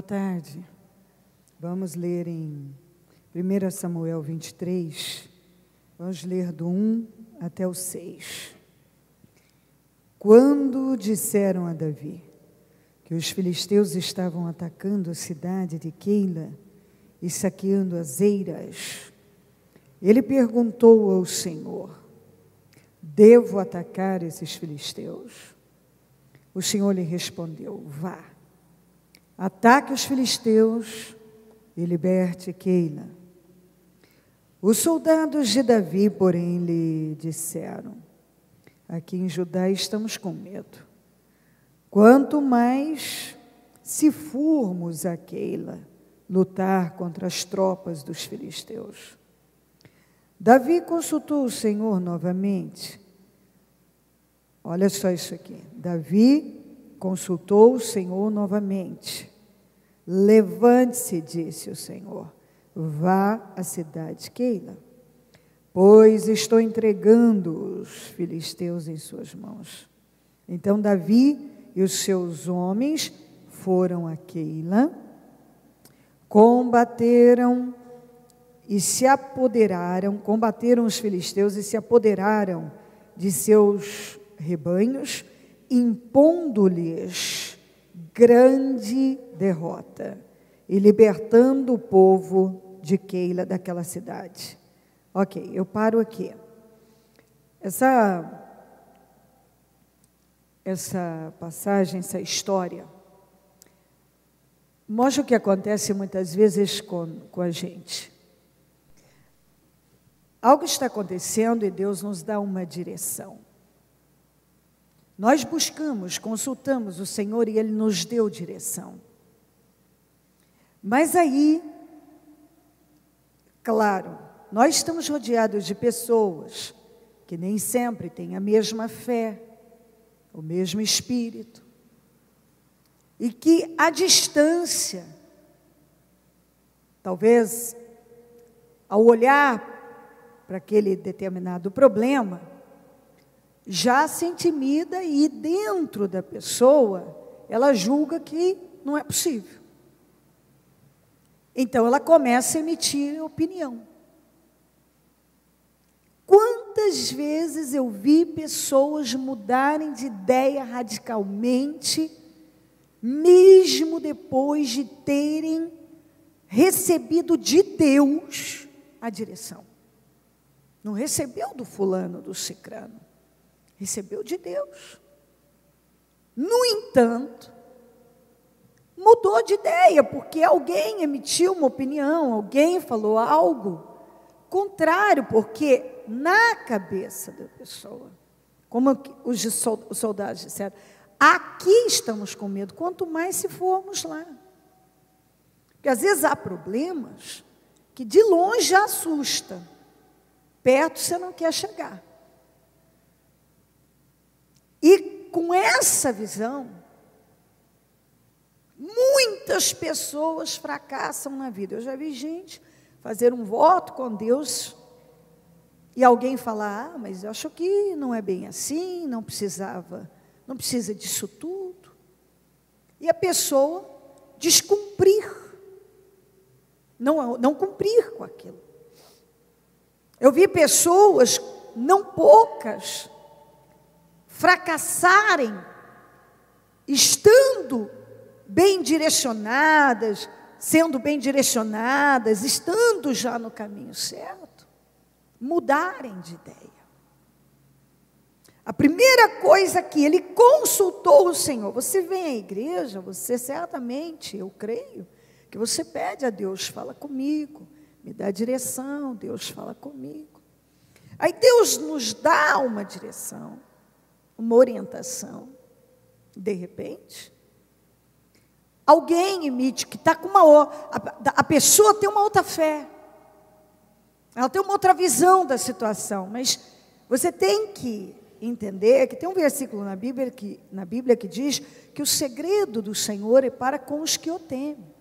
Boa tarde. Vamos ler em 1 Samuel 23, vamos ler do 1 até o 6. Quando disseram a Davi que os filisteus estavam atacando a cidade de Keila e saqueando as eiras, ele perguntou ao Senhor: Devo atacar esses filisteus? O Senhor lhe respondeu: Vá, ataque os filisteus e liberte Keila. Os soldados de Davi, porém, lhe disseram: Aqui em Judá estamos com medo. Quanto mais se formos a Keila lutar contra as tropas dos filisteus. Davi consultou o Senhor novamente. Olha só isso aqui. Davi consultou o Senhor novamente. Levante-se, disse o Senhor, vá à cidade de Keila, pois estou entregando os filisteus em suas mãos. Então Davi e os seus homens foram a Keila, combateram e se apoderaram, combateram os filisteus e se apoderaram de seus rebanhos, impondo-lhes grande derrota e libertando o povo de Keila daquela cidade. Ok, eu paro aqui. Essa, essa passagem, essa história, mostra o que acontece muitas vezes com, com a gente. Algo está acontecendo e Deus nos dá uma direção. Nós buscamos, consultamos o Senhor e Ele nos deu direção. Mas aí, claro, nós estamos rodeados de pessoas que nem sempre têm a mesma fé, o mesmo espírito, e que a distância, talvez ao olhar para aquele determinado problema, já se intimida e dentro da pessoa ela julga que não é possível. Então ela começa a emitir opinião. Quantas vezes eu vi pessoas mudarem de ideia radicalmente, mesmo depois de terem recebido de Deus a direção? Não recebeu do fulano, do cicrano. Recebeu de Deus. No entanto, mudou de ideia, porque alguém emitiu uma opinião, alguém falou algo contrário, porque na cabeça da pessoa, como os soldados disseram, aqui estamos com medo, quanto mais se formos lá. Porque às vezes há problemas que de longe assusta, perto você não quer chegar. E com essa visão, muitas pessoas fracassam na vida. Eu já vi gente fazer um voto com Deus e alguém falar: "Ah, mas eu acho que não é bem assim, não precisava, não precisa disso tudo". E a pessoa descumprir, não não cumprir com aquilo. Eu vi pessoas, não poucas, fracassarem, estando bem direcionadas, sendo bem direcionadas, estando já no caminho certo, mudarem de ideia. A primeira coisa que ele consultou o Senhor, você vem à igreja, você certamente, eu creio, que você pede a Deus, fala comigo, me dá direção, Deus fala comigo. Aí Deus nos dá uma direção uma orientação. De repente, alguém emite que está com uma. A, a pessoa tem uma outra fé. Ela tem uma outra visão da situação, mas você tem que entender que tem um versículo na Bíblia que, na Bíblia que diz que o segredo do Senhor é para com os que o temem.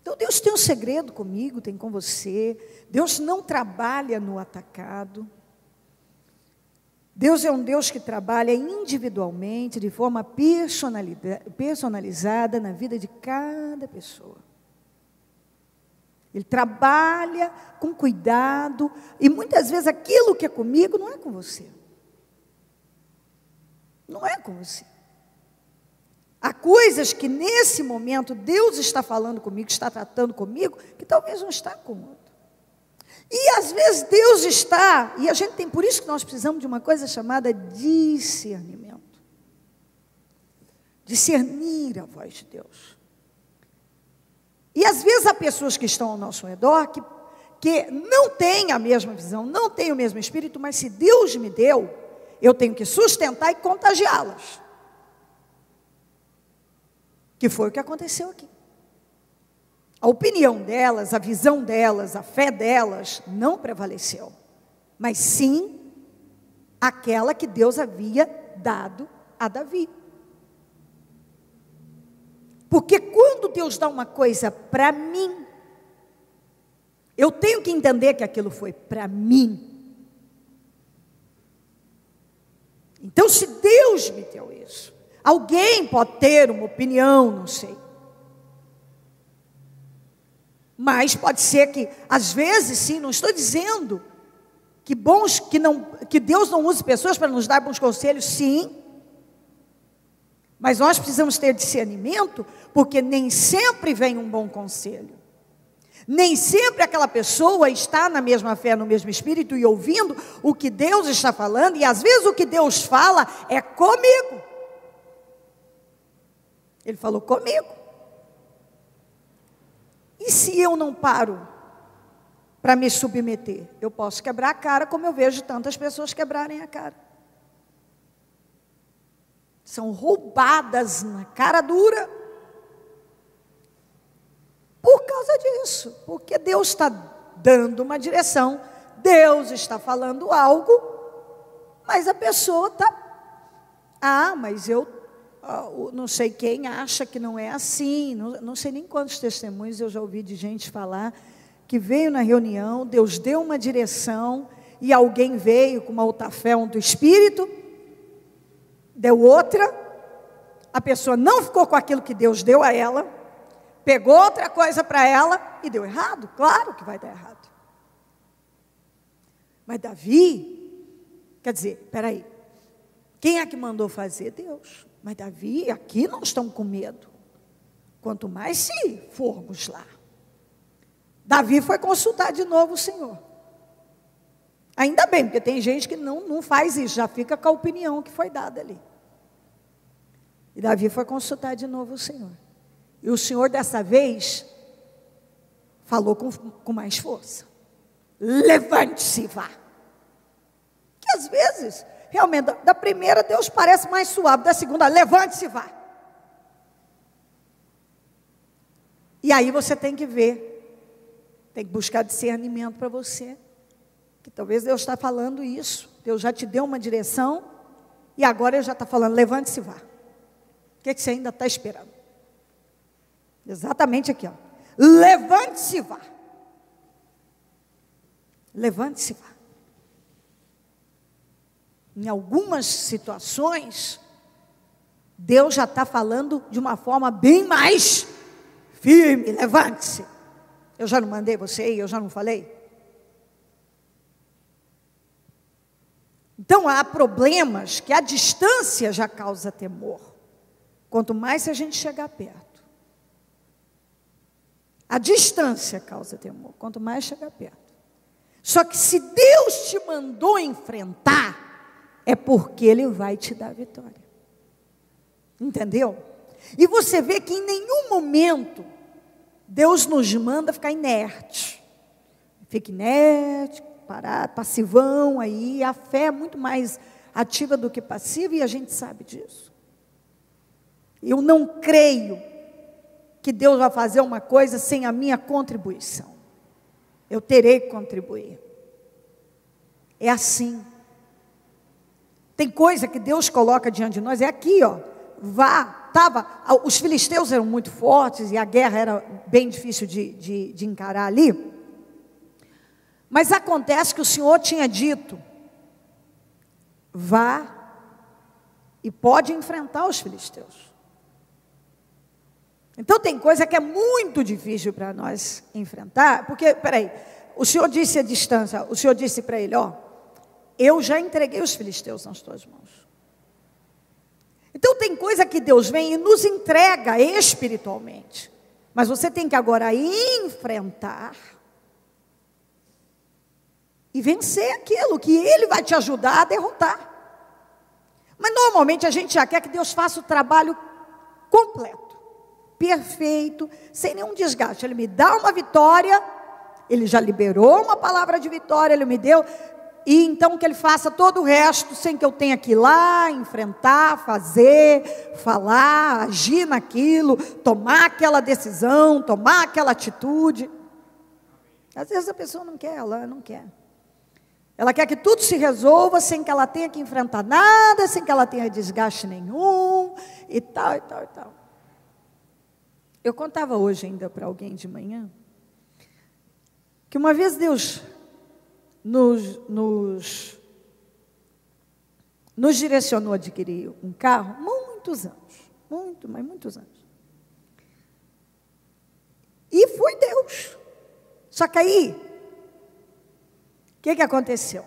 Então Deus tem um segredo comigo, tem com você. Deus não trabalha no atacado. Deus é um Deus que trabalha individualmente, de forma personalizada na vida de cada pessoa. Ele trabalha com cuidado e muitas vezes aquilo que é comigo não é com você. Não é com você. Há coisas que nesse momento Deus está falando comigo, está tratando comigo, que talvez não está com. E às vezes Deus está, e a gente tem por isso que nós precisamos de uma coisa chamada discernimento. Discernir a voz de Deus. E às vezes há pessoas que estão ao nosso redor que, que não têm a mesma visão, não têm o mesmo espírito, mas se Deus me deu, eu tenho que sustentar e contagiá-las. Que foi o que aconteceu aqui. A opinião delas, a visão delas, a fé delas não prevaleceu, mas sim aquela que Deus havia dado a Davi. Porque quando Deus dá uma coisa para mim, eu tenho que entender que aquilo foi para mim. Então, se Deus me deu isso, alguém pode ter uma opinião, não sei. Mas pode ser que, às vezes, sim, não estou dizendo que bons, que não, que Deus não use pessoas para nos dar bons conselhos, sim. Mas nós precisamos ter discernimento, porque nem sempre vem um bom conselho. Nem sempre aquela pessoa está na mesma fé, no mesmo espírito e ouvindo o que Deus está falando, e às vezes o que Deus fala é comigo. Ele falou comigo. E se eu não paro para me submeter? Eu posso quebrar a cara, como eu vejo tantas pessoas quebrarem a cara. São roubadas na cara dura por causa disso, porque Deus está dando uma direção, Deus está falando algo, mas a pessoa está. Ah, mas eu não sei quem acha que não é assim, não, não sei nem quantos testemunhos eu já ouvi de gente falar que veio na reunião, Deus deu uma direção e alguém veio com uma outra fé do Espírito, deu outra, a pessoa não ficou com aquilo que Deus deu a ela, pegou outra coisa para ela e deu errado. Claro que vai dar errado. Mas Davi, quer dizer, peraí, quem é que mandou fazer? Deus. Mas Davi, aqui não estão com medo. Quanto mais se formos lá. Davi foi consultar de novo o Senhor. Ainda bem, porque tem gente que não, não faz isso, já fica com a opinião que foi dada ali. E Davi foi consultar de novo o Senhor. E o Senhor, dessa vez, falou com, com mais força: levante-se e vá. Que às vezes, realmente, da, primeira Deus parece mais suave, da segunda, levante-se e vá. E aí você tem que ver, tem que buscar discernimento para você. Que talvez Deus está falando isso. Deus já te deu uma direção e agora Ele já está falando, levante-se e vá. O que, que você ainda está esperando? Exatamente aqui, ó. Levante-se e vá. Levante-se e vá. Em algumas situações, Deus já está falando de uma forma bem mais firme. Levante-se. Eu já não mandei você ir, eu já não falei. Então há problemas que a distância já causa temor. Quanto mais a gente chegar perto. A distância causa temor, quanto mais chegar perto. Só que se Deus te mandou enfrentar, é porque Ele vai te dar vitória. Entendeu? E você vê que em nenhum momento Deus nos manda ficar inerte. Fica inerte, parado, passivão aí. A fé é muito mais ativa do que passiva e a gente sabe disso. Eu não creio que Deus vai fazer uma coisa sem a minha contribuição. Eu terei que contribuir. É assim. Tem coisa que Deus coloca diante de nós, é aqui, ó. Vá. Tava, os filisteus eram muito fortes e a guerra era bem difícil de, de, de encarar ali. Mas acontece que o Senhor tinha dito vá e pode enfrentar os filisteus. Então tem coisa que é muito difícil para nós enfrentar, porque, peraí, o Senhor disse a distância, o Senhor disse para ele, ó, eu já entreguei os filisteus nas tuas mãos. Então tem coisa que Deus vem e nos entrega espiritualmente. Mas você tem que agora enfrentar e vencer aquilo que Ele vai te ajudar a derrotar. Mas normalmente a gente já quer que Deus faça o trabalho completo, perfeito, sem nenhum desgaste. Ele me dá uma vitória, Ele já liberou uma palavra de vitória, Ele me deu, e então que Ele faça todo o resto sem que eu tenha que ir lá, enfrentar, fazer, falar, agir naquilo, tomar aquela decisão, tomar aquela atitude. Às vezes a pessoa não quer, ela não quer. Ela quer que tudo se resolva sem que ela tenha que enfrentar nada, sem que ela tenha desgaste nenhum, e tal, e tal, e tal. Eu contava hoje ainda para alguém de manhã, que uma vez Deus nos, nos, nos direcionou a adquirir um carro, muitos anos, muito, mas muitos anos. E foi Deus. Só que aí, o que, que aconteceu?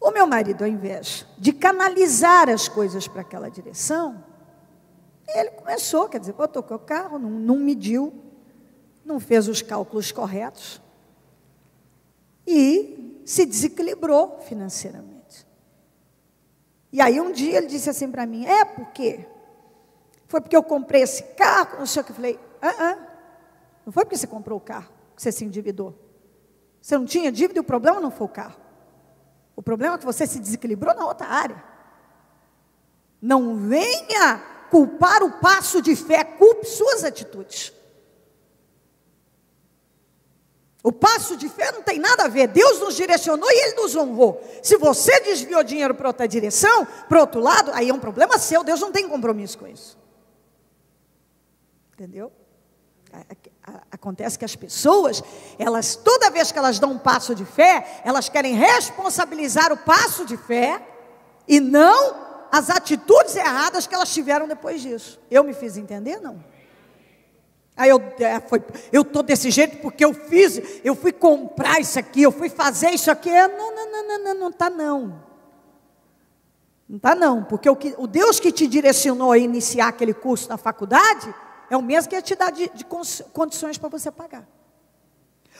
O meu marido, ao invés de canalizar as coisas para aquela direção, ele começou, quer dizer, botou o carro, não, não mediu, não fez os cálculos corretos e se desequilibrou financeiramente. E aí um dia ele disse assim para mim: É porque foi porque eu comprei esse carro, não sei o que. Eu falei: ah, ah, não foi porque você comprou o carro que você se endividou. Você não tinha dívida e o problema não foi o carro. O problema é que você se desequilibrou na outra área. Não venha culpar o passo de fé, culpe suas atitudes. O passo de fé não tem nada a ver. Deus nos direcionou e Ele nos honrou. Se você desviou dinheiro para outra direção, para outro lado, aí é um problema seu. Deus não tem compromisso com isso. Entendeu? Acontece que as pessoas, elas toda vez que elas dão um passo de fé, elas querem responsabilizar o passo de fé e não as atitudes erradas que elas tiveram depois disso. Eu me fiz entender, não? Aí eu é, foi, eu tô desse jeito porque eu fiz, eu fui comprar isso aqui, eu fui fazer isso aqui. Não, não, não, não, não, não tá não. Não tá não, porque o, que, o Deus que te direcionou a iniciar aquele curso na faculdade, é o mesmo que ia te dar de, de condições para você pagar.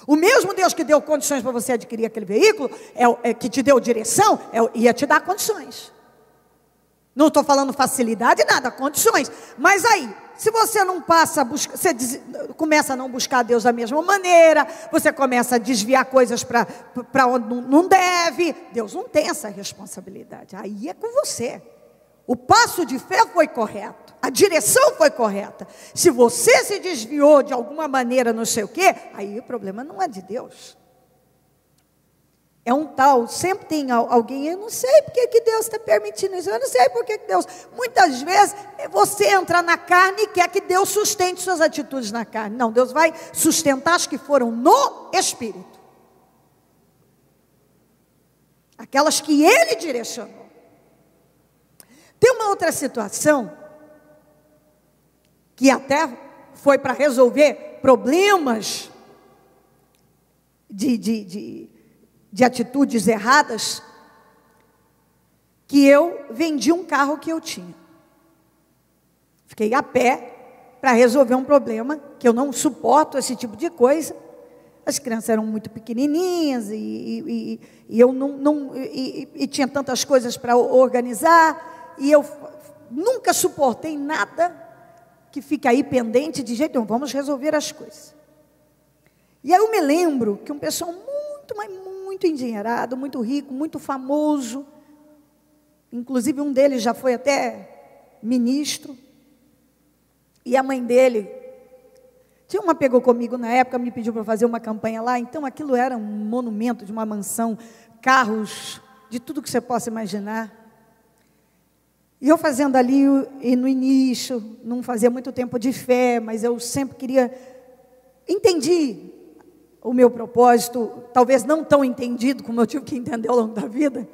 O mesmo Deus que deu condições para você adquirir aquele veículo, é, é que te deu direção, é, ia te dar condições. Não estou falando facilidade, nada, condições. Mas aí, se você não passa a buscar, você diz, começa a não buscar Deus da mesma maneira, você começa a desviar coisas para onde não deve, Deus não tem essa responsabilidade. Aí é com você. O passo de fé foi correto, a direção foi correta. Se você se desviou de alguma maneira, não sei o quê, aí o problema não é de Deus. É um tal, sempre tem alguém, eu não sei porque que Deus está permitindo isso, eu não sei porque que Deus. Muitas vezes você entra na carne e quer que Deus sustente suas atitudes na carne. Não, Deus vai sustentar as que foram no Espírito. Aquelas que Ele direcionou. Tem uma outra situação que até foi para resolver problemas de, de, de, de, atitudes erradas, que eu vendi um carro que eu tinha. Fiquei a pé para resolver um problema, que eu não suporto esse tipo de coisa. As crianças eram muito pequenininhas e, e, e eu não, não e, e tinha tantas coisas para organizar e eu nunca suportei nada que fica aí pendente de jeito nenhum. Vamos resolver as coisas. E aí eu me lembro que um pessoal muito, mas muito endinheirado, muito rico, muito famoso, inclusive um deles já foi até ministro, e a mãe dele tinha uma pegou comigo na época, me pediu para fazer uma campanha lá, então aquilo era um monumento de uma mansão, carros, de tudo que você possa imaginar. E eu fazendo ali, e no início, não fazia muito tempo de fé, mas eu sempre queria. Entendi o meu propósito, talvez não tão entendido como eu tive que entender ao longo da vida,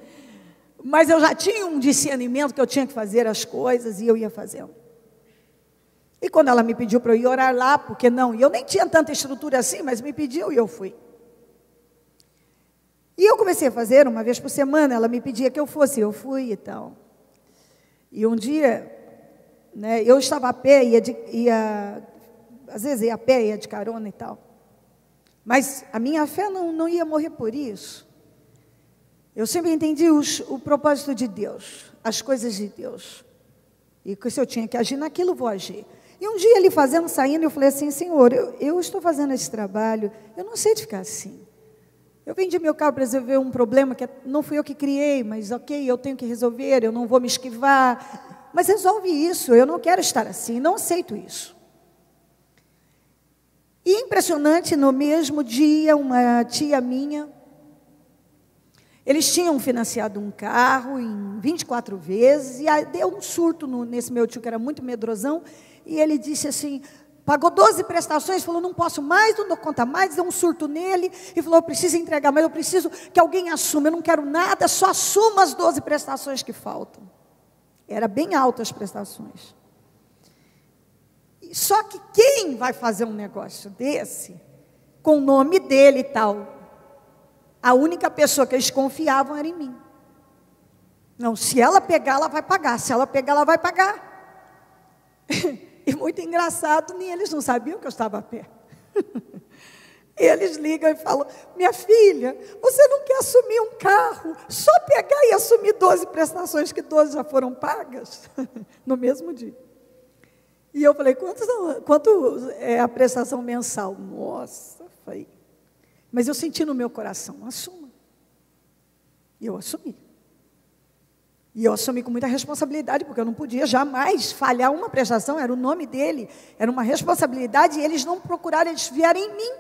mas eu já tinha um discernimento que eu tinha que fazer as coisas e eu ia fazendo. E quando ela me pediu para eu ir orar lá, porque não, e eu nem tinha tanta estrutura assim, mas me pediu e eu fui. E eu comecei a fazer uma vez por semana, ela me pedia que eu fosse, eu fui e tal. E um dia, né, eu estava a pé, ia, de, ia às vezes ia a pé, ia de carona e tal. Mas a minha fé não, não ia morrer por isso. Eu sempre entendi os, o propósito de Deus, as coisas de Deus. E se eu tinha que agir naquilo, vou agir. E um dia ele fazendo, saindo, eu falei assim, Senhor, eu, eu estou fazendo esse trabalho, eu não sei de ficar assim. Eu vendi meu carro para resolver um problema que não fui eu que criei, mas ok, eu tenho que resolver, eu não vou me esquivar. Mas resolve isso, eu não quero estar assim, não aceito isso. E impressionante, no mesmo dia, uma tia minha, eles tinham financiado um carro em 24 vezes, e deu um surto no, nesse meu tio, que era muito medrosão, e ele disse assim: Pagou 12 prestações, falou, não posso mais, não dou conta mais, deu um surto nele, e falou, eu preciso entregar, mas eu preciso que alguém assuma, eu não quero nada, só assuma as 12 prestações que faltam. Era bem altas as prestações. Só que quem vai fazer um negócio desse, com o nome dele e tal, a única pessoa que eles confiavam era em mim. Não, se ela pegar, ela vai pagar, se ela pegar, ela vai pagar. E muito engraçado, nem eles não sabiam que eu estava a pé. Eles ligam e falam: Minha filha, você não quer assumir um carro? Só pegar e assumir 12 prestações, que 12 já foram pagas no mesmo dia. E eu falei: Quanto, é a prestação mensal? Nossa, falei. Mas eu senti no meu coração: assuma. E eu assumi. E eu assumi com muita responsabilidade, porque eu não podia jamais falhar uma prestação, era o nome dele, era uma responsabilidade, e eles não procuraram, eles vieram em mim.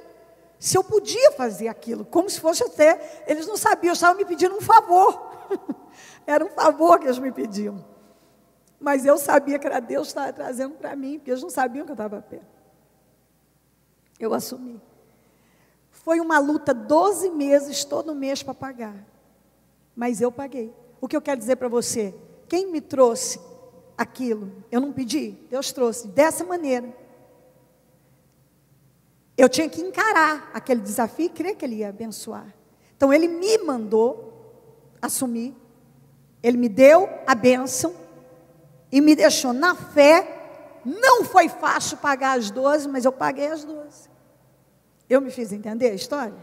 Se eu podia fazer aquilo, como se fosse até, eles não sabiam, estavam me pedindo um favor. era um favor que eles me pediam. Mas eu sabia que era Deus que estava trazendo para mim, porque eles não sabiam que eu estava a pé. Eu assumi. Foi uma luta 12 meses, todo mês para pagar. Mas eu paguei. O que eu quero dizer para você? Quem me trouxe aquilo? Eu não pedi, Deus trouxe dessa maneira. Eu tinha que encarar aquele desafio e crer que Ele ia abençoar. Então Ele me mandou assumir, Ele me deu a bênção e me deixou na fé. Não foi fácil pagar as 12, mas eu paguei as 12. Eu me fiz entender a história?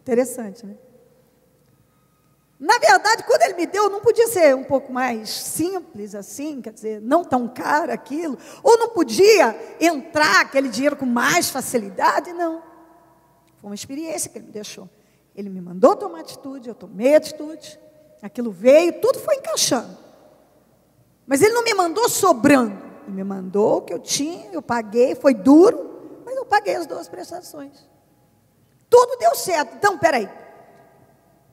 Interessante, né? Na verdade, quando ele me deu, não podia ser um pouco mais simples assim, quer dizer, não tão caro aquilo, ou não podia entrar aquele dinheiro com mais facilidade, não. Foi uma experiência que ele me deixou. Ele me mandou tomar atitude, eu tomei atitude, aquilo veio, tudo foi encaixando. Mas ele não me mandou sobrando, ele me mandou o que eu tinha, eu paguei, foi duro, mas eu paguei as duas prestações. Tudo deu certo. Então, peraí,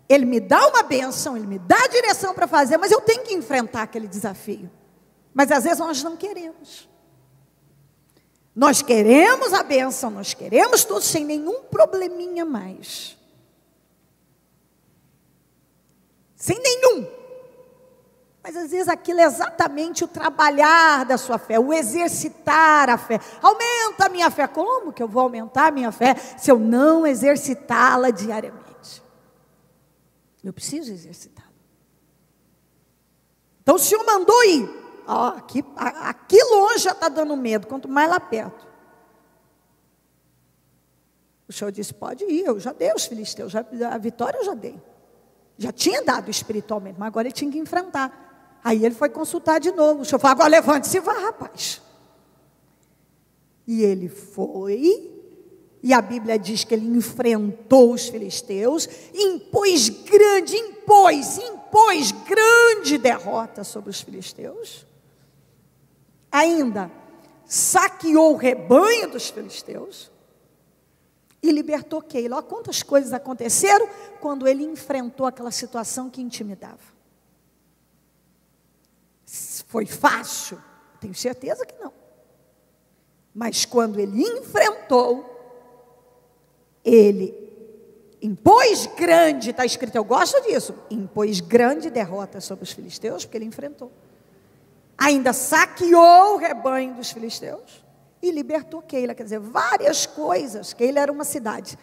ele me dá uma benção, ele me dá a direção para fazer, mas eu tenho que enfrentar aquele desafio. Mas às vezes nós não queremos. Nós queremos a benção, nós queremos tudo sem nenhum probleminha mais. Sem nenhum. Mas às vezes aquilo é exatamente o trabalhar da sua fé, o exercitar a fé. Aumenta a minha fé. Como que eu vou aumentar a minha fé se eu não exercitá-la diariamente? Eu preciso exercitá-lo. Então o Senhor mandou ir. Ó, aqui, aqui longe já está dando medo, quanto mais lá perto. O Senhor disse: pode ir, eu já dei os filisteus, já, a vitória eu já dei. Já tinha dado espiritualmente, mas agora ele tinha que enfrentar. Aí ele foi consultar de novo. O Senhor falou: agora levante-se e vá, rapaz. E ele foi e a Bíblia diz que ele enfrentou os filisteus, impôs grande, impôs, impôs grande derrota sobre os filisteus. Ainda saqueou o rebanho dos filisteus e libertou Keila. Olha quantas coisas aconteceram quando ele enfrentou aquela situação que intimidava. Foi fácil? Tenho certeza que não. Mas quando ele enfrentou, ele impôs grande, está escrito, eu gosto disso, impôs grande derrota sobre os filisteus, porque ele enfrentou. Ainda saqueou o rebanho dos filisteus e libertou Keila, quer dizer, várias coisas. Keila era uma cidade.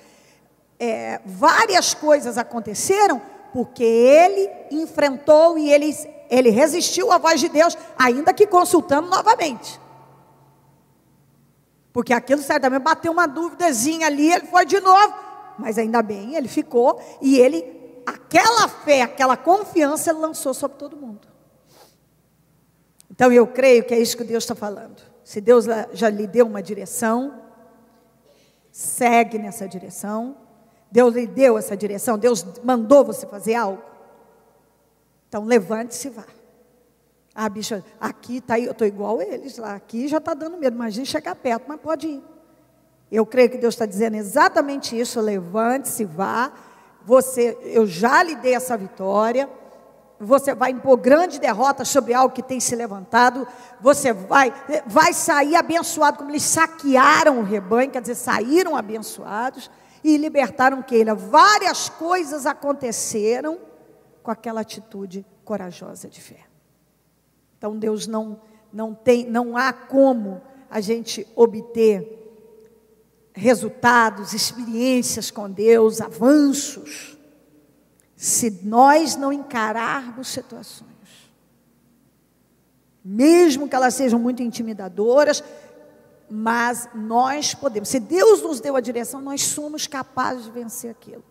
É, várias coisas aconteceram porque ele enfrentou e ele, ele resistiu à voz de Deus, ainda que consultando novamente. Porque aquilo certamente bateu uma dúvidazinha ali, ele foi de novo, mas ainda bem, ele ficou e ele, aquela fé, aquela confiança, ele lançou sobre todo mundo. Então eu creio que é isso que Deus está falando. Se Deus já lhe deu uma direção, segue nessa direção. Deus lhe deu essa direção, Deus mandou você fazer algo. Então levante-se e vá. Ah, bicha, aqui aí, eu estou igual eles lá. Aqui já está dando medo. Imagina chegar perto, mas pode ir. Eu creio que Deus está dizendo exatamente isso. Levante-se, vá. Você, eu já lhe dei essa vitória você vai impor grande derrota sobre algo que tem se levantado, você vai, vai sair abençoado, como eles saquearam o rebanho, quer dizer, saíram abençoados e libertaram Keila. Várias coisas aconteceram com aquela atitude corajosa de fé. Então Deus não, não tem, não há como a gente obter resultados, experiências com Deus, avanços se nós não encararmos situações. Mesmo que elas sejam muito intimidadoras, mas nós podemos. Se Deus nos deu a direção, nós somos capazes de vencer aquilo.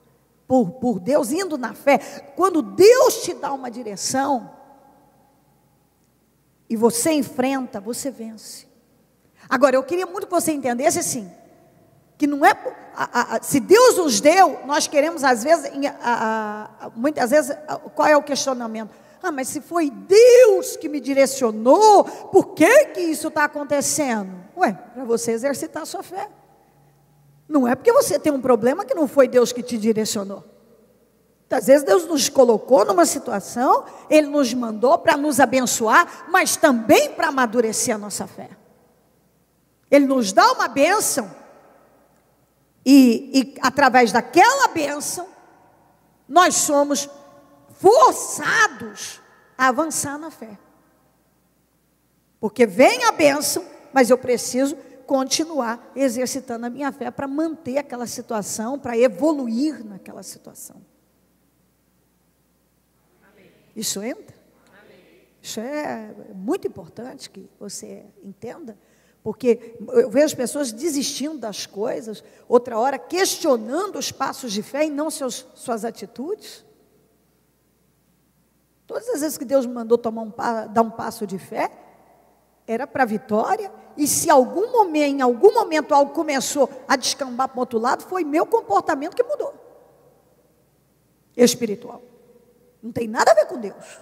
Por, por Deus, indo na fé. Quando Deus te dá uma direção, e você enfrenta, você vence. Agora, eu queria muito que você entendesse assim: que não é. A, a, se Deus nos deu, nós queremos, às vezes, a, muitas vezes, qual é o questionamento? Ah, mas se foi Deus que me direcionou, por que, que isso está acontecendo? Ué, para você exercitar a sua fé. Não é porque você tem um problema que não foi Deus que te direcionou. Às vezes Deus nos colocou numa situação, Ele nos mandou para nos abençoar, mas também para amadurecer a nossa fé. Ele nos dá uma bênção, e, e através daquela bênção, nós somos forçados a avançar na fé. Porque vem a bênção, mas eu preciso continuar exercitando a minha fé para manter aquela situação, para evoluir naquela situação. Isso entra? Isso é muito importante que você entenda. Porque eu vejo pessoas desistindo das coisas, outra hora questionando os passos de fé e não seus, suas atitudes. Todas as vezes que Deus me mandou tomar um, dar um passo de fé, era para vitória, e se algum momento, em algum momento algo começou a descambar para o outro lado, foi meu comportamento que mudou. Espiritual. Não tem nada a ver com Deus.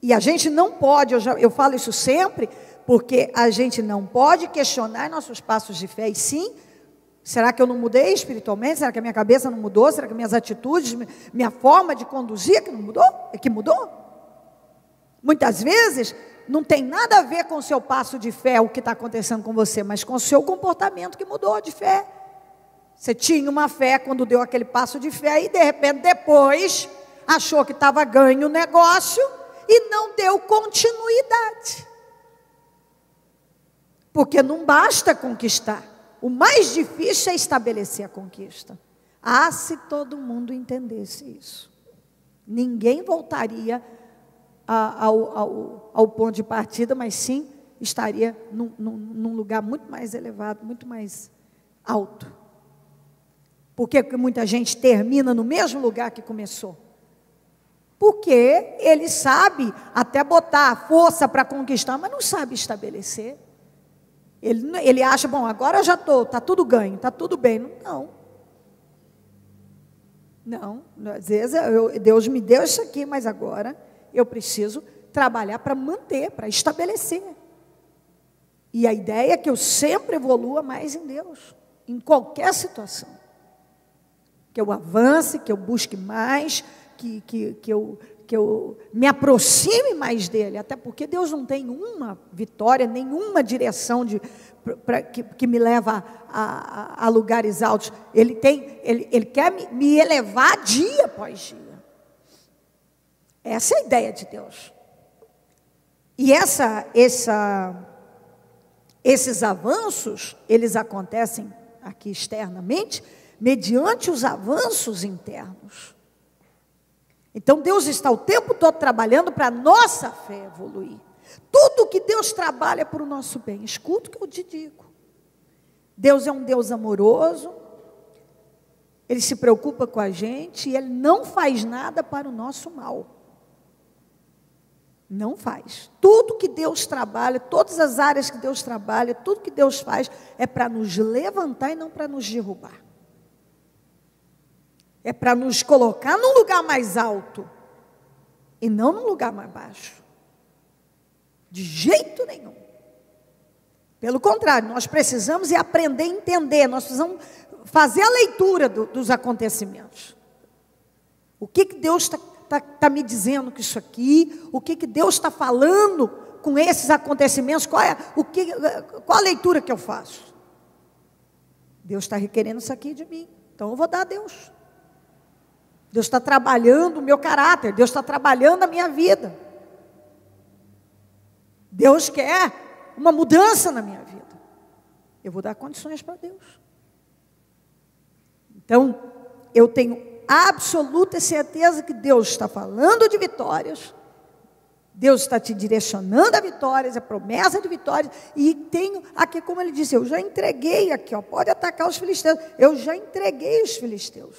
E a gente não pode, eu, já, eu falo isso sempre, porque a gente não pode questionar nossos passos de fé, e sim, será que eu não mudei espiritualmente? Será que a minha cabeça não mudou? Será que minhas atitudes, minha forma de conduzir é que não mudou? É que mudou? Muitas vezes não tem nada a ver com o seu passo de fé, o que está acontecendo com você, mas com o seu comportamento que mudou de fé. Você tinha uma fé quando deu aquele passo de fé e de repente depois achou que estava ganho o negócio e não deu continuidade. Porque não basta conquistar. O mais difícil é estabelecer a conquista. Ah, se todo mundo entendesse isso. Ninguém voltaria ao, ao, ao, ponto de partida, mas sim estaria num, num, num lugar muito mais elevado, muito mais alto. Por que muita gente termina no mesmo lugar que começou? Porque ele sabe até botar força para conquistar, mas não sabe estabelecer. Ele, ele acha, bom, agora já estou, está tudo ganho, está tudo bem. Não. Não, às vezes eu, Deus me deu isso aqui, mas agora eu preciso trabalhar para manter, para estabelecer. E a ideia é que eu sempre evolua mais em Deus, em qualquer situação. Que eu avance, que eu busque mais, que, que, que, eu, que eu me aproxime mais dele, até porque Deus não tem uma vitória, nenhuma direção de, pra, que, que me leva a, a, a, lugares altos. Ele tem, ele, ele quer me, me elevar dia após dia. Essa é a ideia de Deus. E essa, essa, esses avanços, eles acontecem aqui externamente, mediante os avanços internos. Então Deus está o tempo todo trabalhando para a nossa fé evoluir. Tudo que Deus trabalha para o nosso bem. Escuta o que eu te digo. Deus é um Deus amoroso, Ele se preocupa com a gente e Ele não faz nada para o nosso mal. Não faz. Tudo que Deus trabalha, todas as áreas que Deus trabalha, tudo que Deus faz é para nos levantar e não para nos derrubar. É para nos colocar num lugar mais alto e não num lugar mais baixo. De jeito nenhum. Pelo contrário, nós precisamos aprender a entender, nós precisamos fazer a leitura do, dos acontecimentos. O que, que Deus está tá, tá me dizendo que isso aqui, o que, que Deus está falando com esses acontecimentos, qual é, o que, qual a leitura que eu faço? Deus está requerendo isso aqui de mim, então eu vou dar a Deus. Deus está trabalhando o meu caráter, Deus está trabalhando a minha vida. Deus quer uma mudança na minha vida. Eu vou dar condições para Deus. Então, eu tenho absoluta certeza que Deus está falando de vitórias, Deus está te direcionando a vitórias, a promessa de vitórias, e tenho aqui, como ele disse, eu já entreguei aqui, ó, pode atacar os filisteus, eu já entreguei os filisteus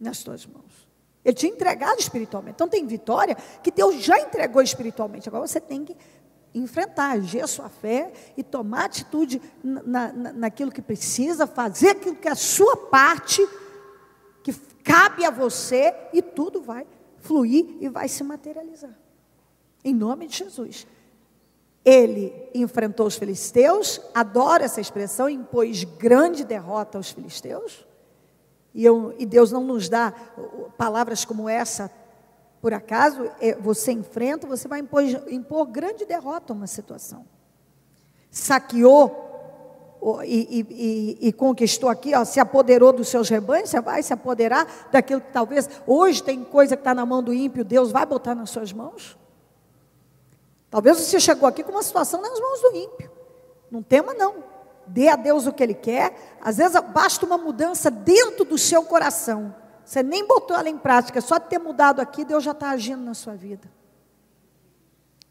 nas tuas mãos. Ele tinha entregado espiritualmente. Então tem vitória que Deus já entregou espiritualmente. Agora você tem que enfrentar, agir a sua fé e tomar atitude na, na, naquilo que precisa, fazer aquilo que é a sua parte cabe a você e tudo vai fluir e vai se materializar. Em nome de Jesus. Ele enfrentou os filisteus, adora essa expressão, impôs grande derrota aos filisteus. E, eu, e Deus não nos dá palavras como essa por acaso. É, você enfrenta, você vai impor, impor grande derrota a uma situação. Saqueou e, e, e, conquistou aqui, ó, se apoderou dos seus rebanhos, você vai se apoderar daquilo que talvez hoje tem coisa que está na mão do ímpio, Deus vai botar nas suas mãos? Talvez você chegou aqui com uma situação nas mãos do ímpio. Não tema, não. Dê a Deus o que Ele quer. Às vezes basta uma mudança dentro do seu coração. Você nem botou ela em prática, só de ter mudado aqui, Deus já está agindo na sua vida.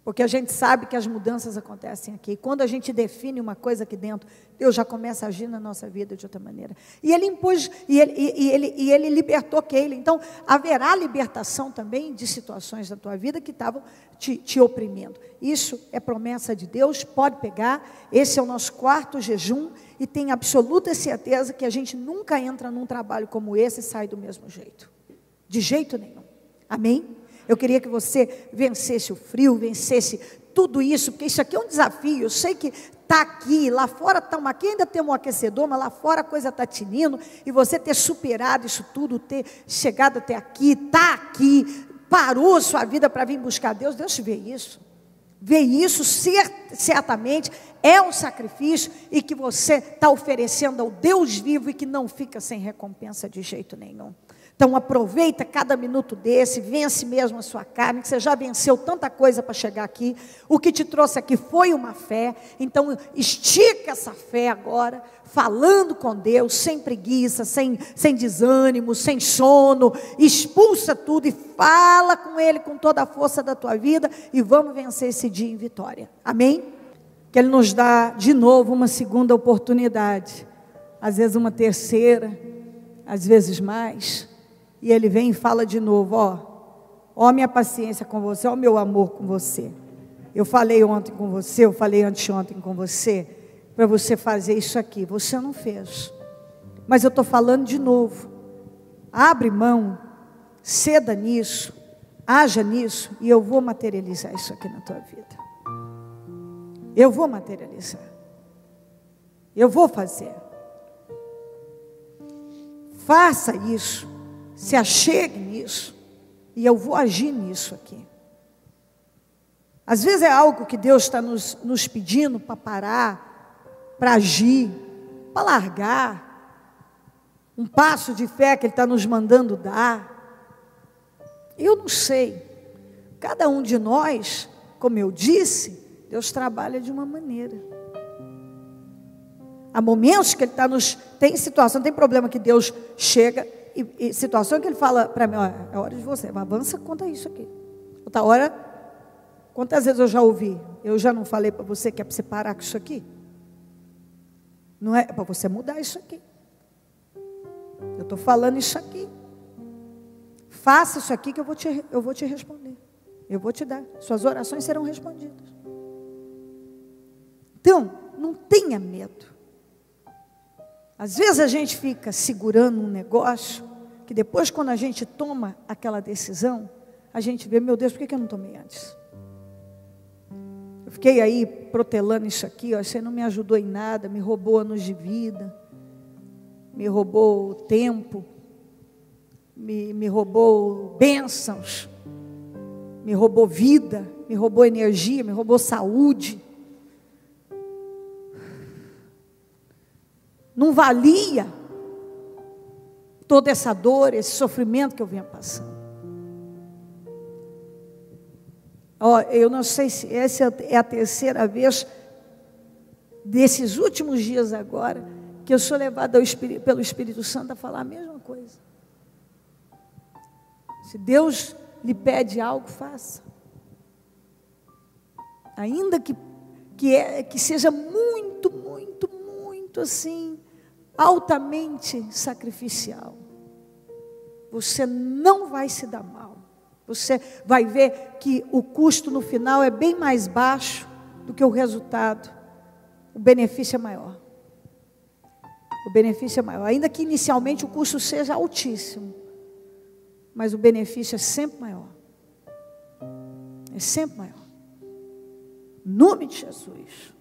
Porque a gente sabe que as mudanças acontecem aqui. Quando a gente define uma coisa aqui dentro, Deus já começa a agir na nossa vida de outra maneira. E ele impôs, e ele, e, e ele, e ele libertou Keila. Então, haverá libertação também de situações da tua vida que estavam te, te oprimindo. Isso é promessa de Deus, pode pegar. Esse é o nosso quarto jejum. E tem absoluta certeza que a gente nunca entra num trabalho como esse e sai do mesmo jeito. De jeito nenhum. Amém? Eu queria que você vencesse o frio, vencesse tudo isso, porque isso aqui é um desafio. Eu sei que está aqui, lá fora estamos aqui, ainda temos um aquecedor, mas lá fora a coisa está tinindo, e você ter superado isso tudo, ter chegado até aqui, está aqui, parou sua vida para vir buscar Deus, Deus vê isso. Vê isso certamente é um sacrifício e que você está oferecendo ao Deus vivo e que não fica sem recompensa de jeito nenhum. Então aproveita cada minuto desse, vence mesmo a sua carne, que você já venceu tanta coisa para chegar aqui. O que te trouxe aqui foi uma fé. Então estica essa fé agora, falando com Deus, sem preguiça, sem, sem desânimo, sem sono. Expulsa tudo e fala com Ele com toda a força da tua vida e vamos vencer esse dia em vitória. Amém? Que Ele nos dá de novo uma segunda oportunidade, às vezes uma terceira, às vezes mais e ele vem e fala de novo: Ó, ó minha paciência com você, ó meu amor com você. Eu falei ontem com você, eu falei anteontem com você, para você fazer isso aqui. Você não fez. Mas eu estou falando de novo. Abre mão, ceda nisso, haja nisso, e eu vou materializar isso aqui na tua vida. Eu vou materializar. Eu vou fazer. Faça isso se achegue nisso. e eu vou agir nisso aqui. Às vezes é algo que Deus está nos, nos pedindo para parar, para agir, para largar. Um passo de fé que Ele está nos mandando dar. Eu não sei. Cada um de nós, como eu disse, Deus trabalha de uma maneira. Há momentos que Ele está nos. Tem situação, tem problema que Deus chega e, e situação que Ele fala para mim: ó, é hora de você, avança, conta isso aqui. Outra hora, quantas vezes eu já ouvi? Eu já não falei para você que é para você parar com isso aqui? Não é, é para você mudar isso aqui. Eu estou falando isso aqui. Faça isso aqui que eu vou, te, eu vou te responder. Eu vou te dar. Suas orações serão respondidas. Então, não tenha medo. Às vezes a gente fica segurando um negócio que depois, quando a gente toma aquela decisão, a gente vê, meu Deus, por que eu não tomei antes? Eu fiquei aí protelando isso aqui, ó, você não me ajudou em nada, me roubou anos de vida, me roubou tempo, me, me roubou bênçãos, me roubou vida, me roubou energia, me roubou saúde. Não valia toda essa dor, esse sofrimento que eu vinha passando. Oh, eu não sei se essa é a terceira vez desses últimos dias agora que eu sou levada pelo Espírito Santo a falar a mesma coisa. Se Deus lhe pede algo, faça. Ainda que, que, é, que seja muito, muito, muito assim, altamente sacrificial. Você não vai se dar mal. Você vai ver que o custo no final é bem mais baixo do que o resultado. O benefício é maior. O benefício é maior. Ainda que inicialmente o custo seja altíssimo, mas o benefício é sempre maior. É sempre maior. Em nome de Jesus.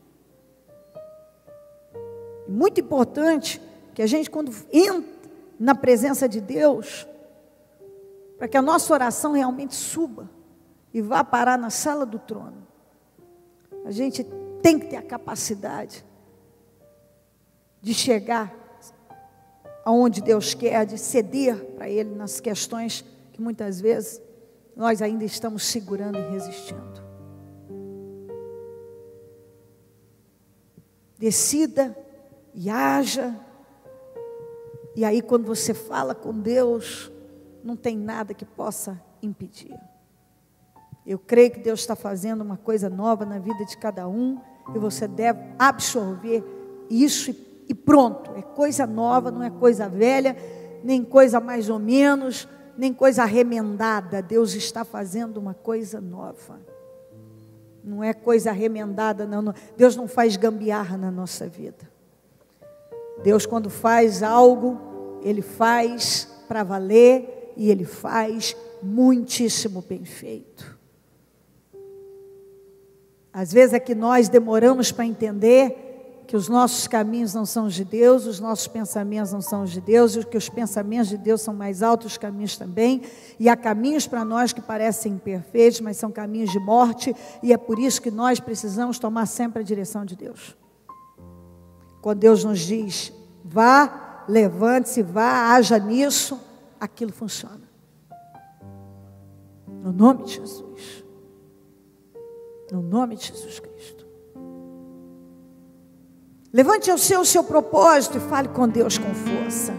Muito importante que a gente, quando entra na presença de Deus, para que a nossa oração realmente suba e vá parar na sala do trono, a gente tem que ter a capacidade de chegar aonde Deus quer, de ceder para Ele nas questões que muitas vezes nós ainda estamos segurando e resistindo. Decida e haja e aí, quando você fala com Deus, não tem nada que possa impedir. Eu creio que Deus está fazendo uma coisa nova na vida de cada um, e você deve absorver isso e pronto. É coisa nova, não é coisa velha, nem coisa mais ou menos, nem coisa remendada. Deus está fazendo uma coisa nova. Não é coisa remendada, não. Deus não faz gambiarra na nossa vida. Deus, quando faz algo, Ele faz para valer e Ele faz muitíssimo bem feito. Às vezes é que nós demoramos para entender que os nossos caminhos não são os de Deus, os nossos pensamentos não são os de Deus, e que os pensamentos de Deus são mais altos os caminhos também, e há caminhos para nós que parecem imperfeitos, mas são caminhos de morte, e é por isso que nós precisamos tomar sempre a direção de Deus. Quando Deus nos diz, vá, levante-se, vá, haja nisso, aquilo funciona. No nome de Jesus. No nome de Jesus Cristo. Levante ao seu o seu propósito e fale com Deus com força.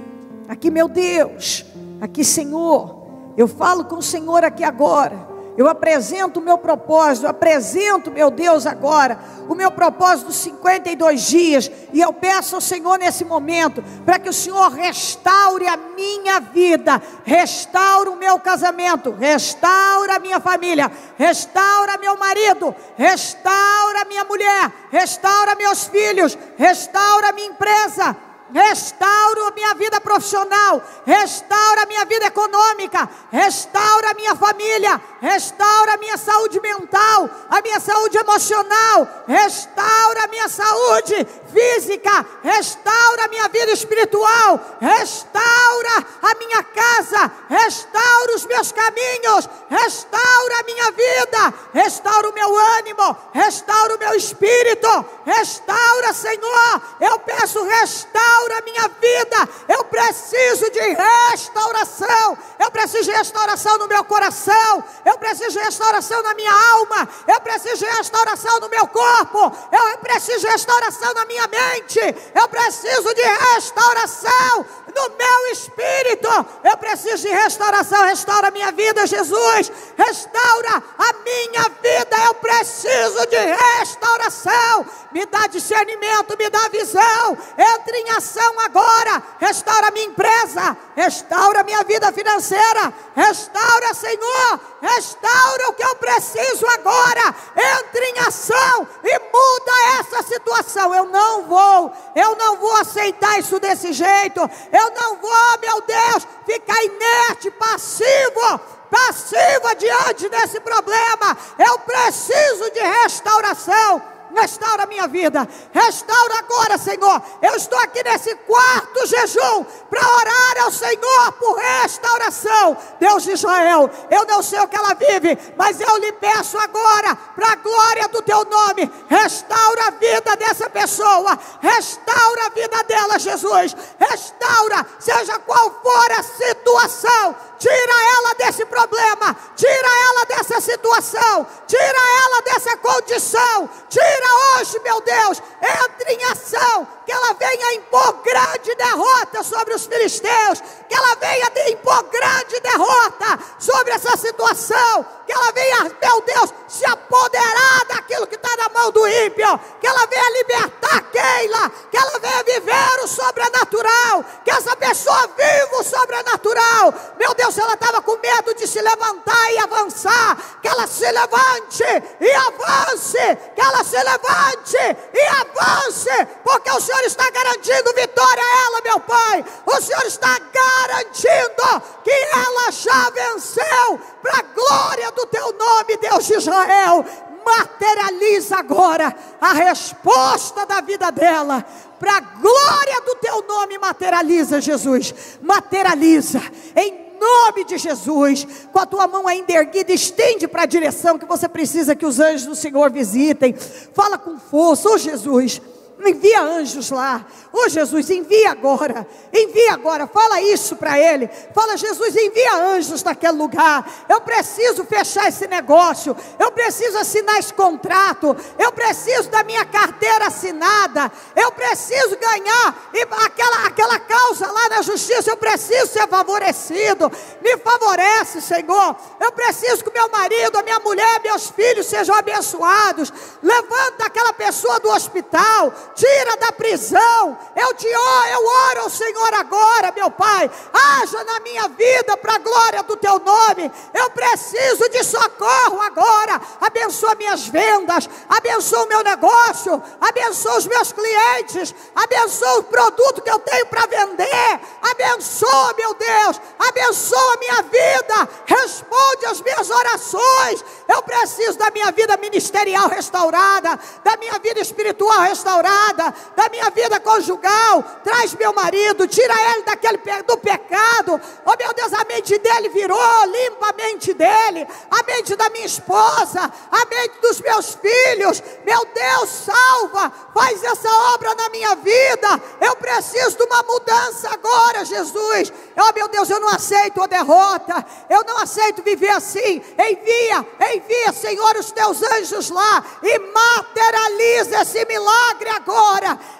Aqui, meu Deus, aqui, Senhor, eu falo com o Senhor aqui agora. Eu apresento o meu propósito, apresento, meu Deus, agora, o meu propósito dos 52 dias, e eu peço ao Senhor nesse momento, para que o Senhor restaure a minha vida, restaure o meu casamento, restaure a minha família, restaure meu marido, restaure minha mulher, restaure meus filhos, restaure minha empresa, restaura a minha vida profissional, restaura a minha vida econômica, restaura a minha família, restaura a minha saúde mental, a minha saúde emocional, restaura a minha saúde física, restaura a minha vida espiritual, restaura a minha casa, restaura os meus caminhos, restaura a minha vida, restaura o meu ânimo, restaura o meu espírito, restaura, Senhor. Eu peço, restaura a minha vida. Eu preciso de restauração. Eu preciso de restauração no meu coração. Eu preciso de restauração na minha alma. Eu preciso de restauração no meu corpo. Eu preciso de restauração na minha mente. Eu preciso de restauração no meu espírito. Eu preciso de restauração. Restaura a minha vida, Jesus. Restaura a minha vida. Eu preciso de restauração. Me dá discernimento, me dá visão. Entre em ação agora. Restaura a minha empresa. Restaura a minha vida financeira. Restaura, Senhor. Restaura o que eu preciso agora. Entre em ação e muda essa situação. Eu não vou, eu não vou aceitar isso desse jeito. Eu não vou, meu Deus, ficar inerte, passivo passiva diante desse problema. Eu preciso de restauração restaura a minha vida, restaura agora, Senhor. Eu estou aqui nesse quarto jejum para orar ao Senhor por restauração. Deus de Israel, eu não sei o que ela vive, mas eu lhe peço agora, para a glória do teu nome, restaura a vida dessa pessoa, restaura a vida dela, Jesus, restaura, seja qual for a situação, tira ela desse problema, tira ela dessa situação, tira ela dessa condição, tira hoje, meu Deus, entre em ação, que ela venha impor grande derrota sobre os filisteus, que ela venha impor grande derrota sobre essa situação, que ela venha, meu Deus, se apoderar daquilo que está na mão do ímpio, que ela venha libertar Keila, que ela venha viver o sobrenatural, que essa pessoa viva o sobrenatural, meu Deus, ela estava com medo de se levantar e avançar, que ela se levante e avance, que ela se levante e avance, porque o Senhor está garantindo vitória a ela, meu Pai, o Senhor está garantindo que ela já venceu, para a glória do teu nome, Deus de Israel. Materializa agora a resposta da vida dela, para a glória do teu nome, materializa, Jesus, materializa, em nome de Jesus, com a tua mão ainda erguida, estende para a direção que você precisa que os anjos do Senhor visitem, fala com força, oh Jesus envia anjos lá. Oh Jesus, envia agora, envia agora, fala isso para ele. Fala, Jesus, envia anjos naquele lugar. Eu preciso fechar esse negócio, eu preciso assinar esse contrato, eu preciso da minha carteira assinada, eu preciso ganhar aquela, aquela causa lá na justiça, eu preciso ser favorecido. Me favorece, Senhor. Eu preciso que meu marido, a minha mulher, meus filhos sejam abençoados. Levanta aquela pessoa do hospital tira da prisão. Eu te oro, eu oro ao Senhor agora, meu Pai. Haja na minha vida para a glória do teu nome. Eu preciso de socorro agora. Abençoa minhas vendas, abençoa o meu negócio, abençoa os meus clientes, abençoa o produto que eu tenho para vender. Abençoa, meu Deus, abençoa a minha vida. Responde as minhas orações. Eu preciso da minha vida ministerial restaurada, da minha vida espiritual restaurada da minha vida conjugal. Traz meu marido, tira ele daquele do pecado. Oh meu Deus, a mente dele virou, limpa a mente dele, a mente da minha esposa, a mente dos meus filhos. Meu Deus, salva, faz essa obra na minha vida. Eu preciso de uma mudança agora, Jesus. Oh meu Deus, eu não aceito a derrota. Eu não aceito viver assim. Envia, envia, Senhor, os teus anjos lá e materializa esse milagre agora,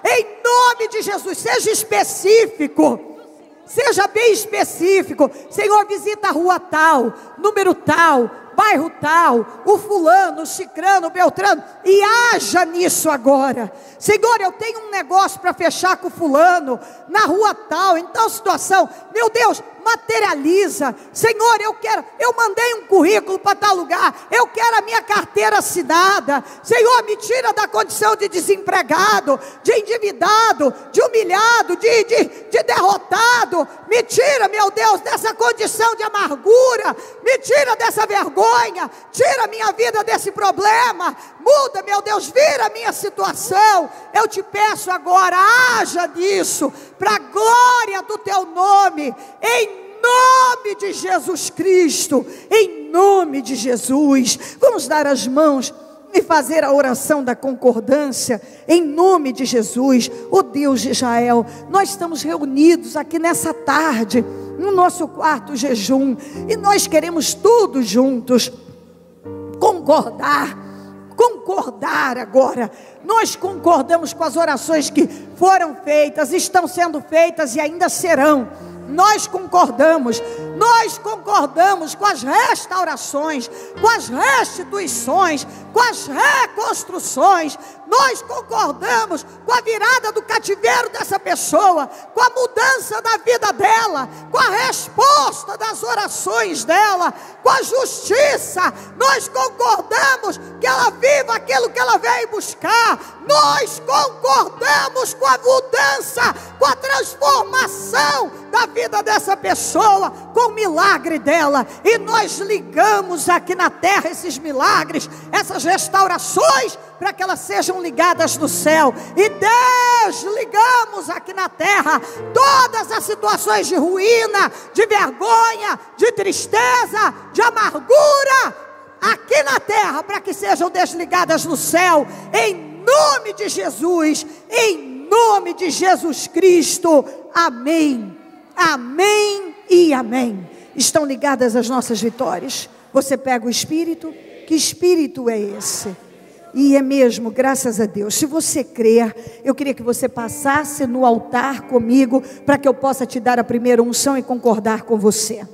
em nome de Jesus. Seja específico. Seja bem específico. Senhor, visita a rua tal, número tal, bairro tal, o fulano, o cicrano, o beltrano, e haja nisso agora. Senhor, eu tenho um negócio para fechar com o fulano, na rua tal, em tal situação. Meu Deus, materializa. Senhor, eu quero, eu mandei um currículo para tal lugar, eu quero a minha carteira assinada. Senhor, me tira da condição de desempregado, de endividado, de humilhado, de, de, de derrotado. Me tira, meu Deus, dessa condição de amargura, me tira dessa vergonha, tira minha vida desse problema. Muda, meu Deus, vira a minha situação. Eu te peço agora, haja disso, para a glória do teu nome, em nome de Jesus Cristo, em nome de Jesus. Vamos dar as mãos e fazer a oração da concordância em nome de Jesus, o Deus de Israel. Nós estamos reunidos aqui nessa tarde, no nosso quarto jejum, e nós queremos todos juntos concordar, concordar agora. Nós concordamos com as orações que foram feitas, estão sendo feitas e ainda serão nós concordamos, nós concordamos com as restaurações, com as restituições, com as reconstruções, nós concordamos com a virada do cativeiro dessa pessoa, com a mudança da vida dela, com a resposta das orações dela, com a justiça. Nós concordamos que ela viva aquilo que ela veio buscar. Nós concordamos com a mudança, com a transformação da vida dessa pessoa, com o milagre dela. E nós ligamos aqui na terra esses milagres, essas restaurações para que elas sejam ligadas no céu. E desligamos aqui na terra todas as situações de ruína, de vergonha, de tristeza, de amargura, aqui na terra, para que sejam desligadas no céu, em nome de Jesus, em nome de Jesus Cristo. Amém. Amém e amém. Estão ligadas as nossas vitórias. Você pega o espírito, que espírito é esse? E é mesmo, graças a Deus. Se você crer, eu queria que você passasse no altar comigo, para que eu possa te dar a primeira unção e concordar com você.